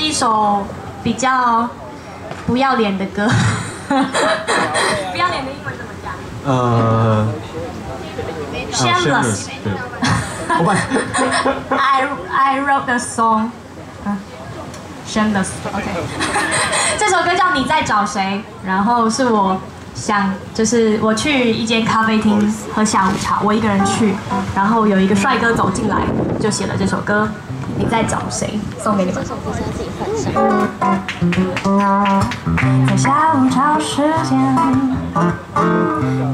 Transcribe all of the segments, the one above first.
是一首比较不要脸的歌。不要脸的英文怎么讲？呃，Shameless。对。I I wrote the song. Shameless. OK。这首歌叫《你在找谁》，然后是我。想就是我去一间咖啡厅喝下午茶，我一个人去，然后有一个帅哥走进来，就写了这首歌。你在找谁？送给你们。在下午茶时间，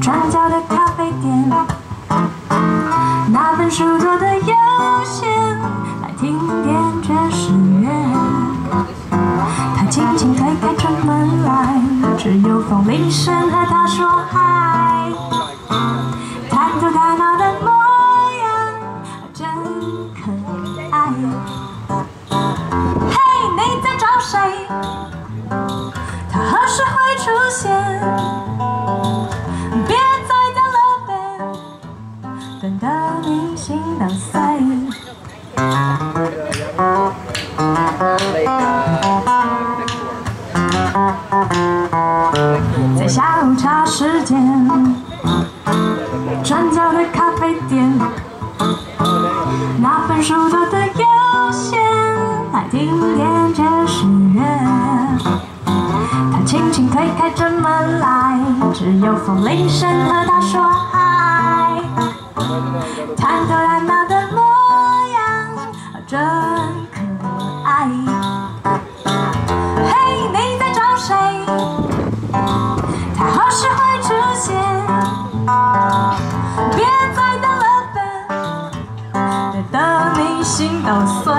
转角的咖啡店，那本书桌的悠闲，来听点爵士乐。他轻轻推开车门来。只有风铃声和他说嗨，谁？他何时会出现？别再等了呗，等到你心都碎。在下午茶时间，转角的咖啡店，那本书的悠闲，今点解释月他轻轻推开这门来只有风铃声和他说嗨。贪图兰闹的模样真可爱。嘿你在找谁？他何时会出现？别再等了等得你心都碎。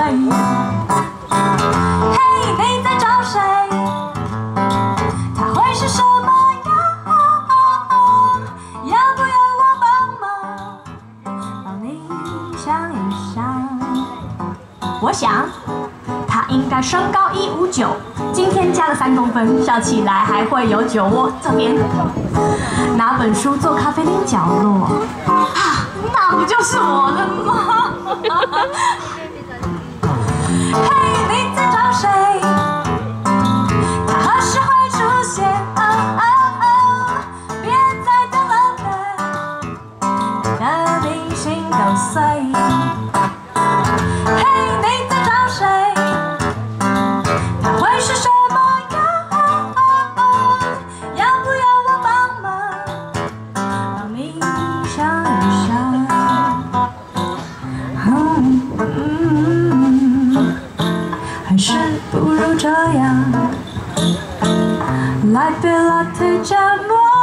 我想他应该身高一五九，今天加了三公分，笑起来还会有酒窝。这边拿本书做咖啡厅角落，啊，那不就是我的吗？心都碎，嘿，你在找谁？他会是什么样？要不要我帮忙？让你想一想，还是不如这样，来杯拉特加莫。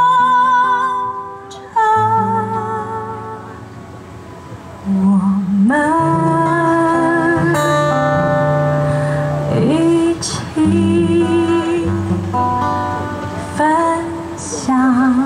我们一起分享。